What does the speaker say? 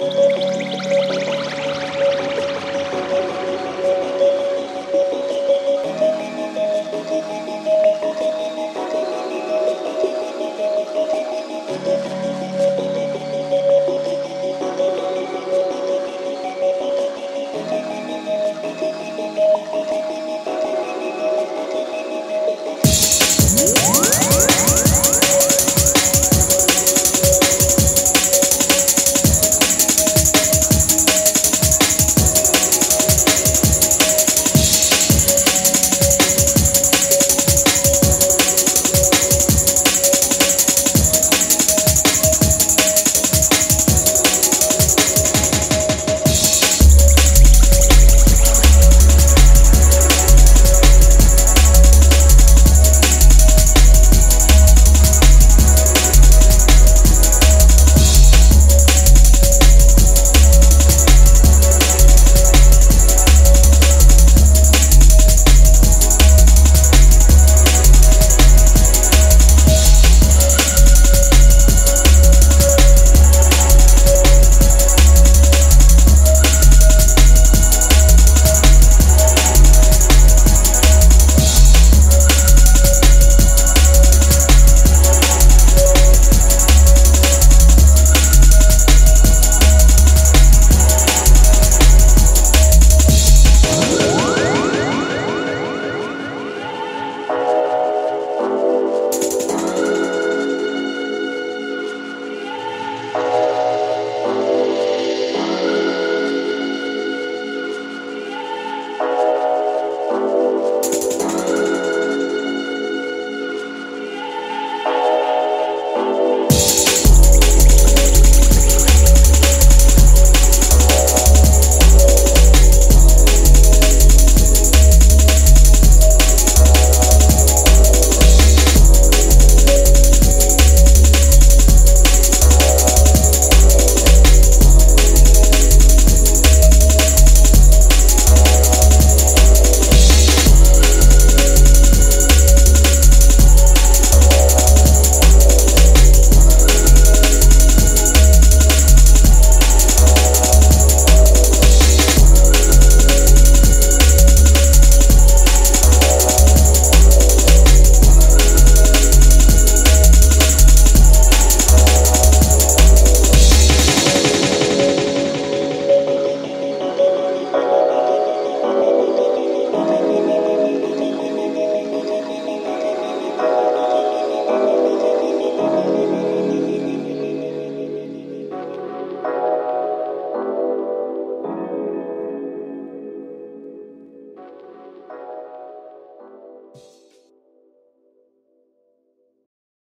you.